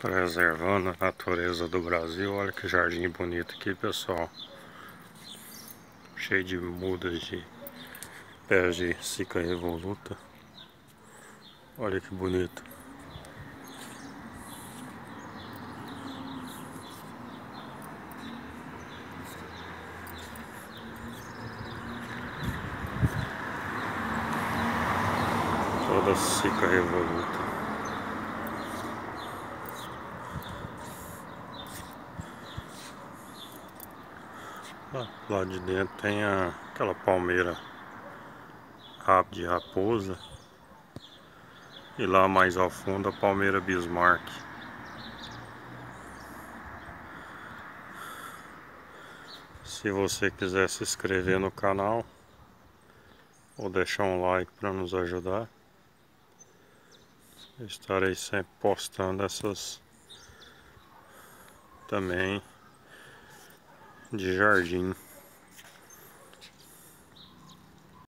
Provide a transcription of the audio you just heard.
Preservando a natureza do Brasil. Olha que jardim bonito aqui, pessoal. Cheio de mudas de pés de cica revoluta. Olha que bonito. Toda cica revoluta. Lá de dentro tem a, aquela palmeira de raposa e lá mais ao fundo a palmeira Bismarck. Se você quiser se inscrever no canal ou deixar um like para nos ajudar, estarei sempre postando essas também de jardim.